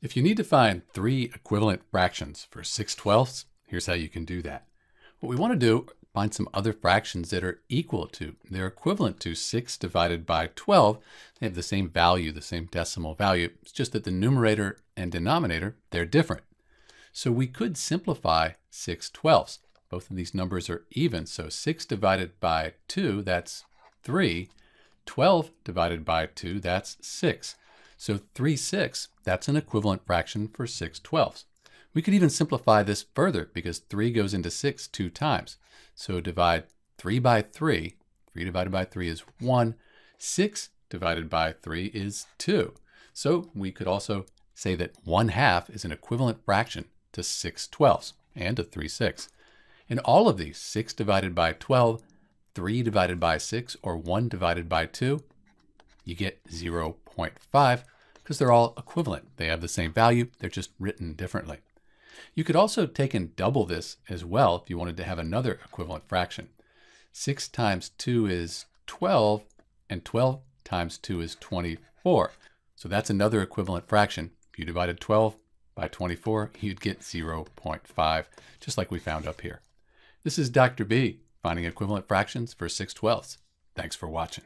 If you need to find three equivalent fractions for 6 twelfths, here's how you can do that. What we want to do, find some other fractions that are equal to, they're equivalent to 6 divided by 12. They have the same value, the same decimal value. It's just that the numerator and denominator, they're different. So we could simplify 6 twelfths. Both of these numbers are even, so 6 divided by 2, that's 3. 12 divided by 2, that's 6. So 3 6, that's an equivalent fraction for 6 twelfths. We could even simplify this further because 3 goes into 6 two times. So divide 3 by 3. 3 divided by 3 is 1. 6 divided by 3 is 2. So we could also say that 1 half is an equivalent fraction to 6 twelfths and to 3 6. In all of these, 6 divided by 12, 3 divided by 6, or 1 divided by 2, you get 0.5 because they're all equivalent. They have the same value, they're just written differently. You could also take and double this as well if you wanted to have another equivalent fraction. 6 times 2 is 12, and 12 times 2 is 24. So that's another equivalent fraction. If you divided 12 by 24, you'd get 0.5, just like we found up here. This is Dr. B, finding equivalent fractions for 6 twelfths. Thanks for watching.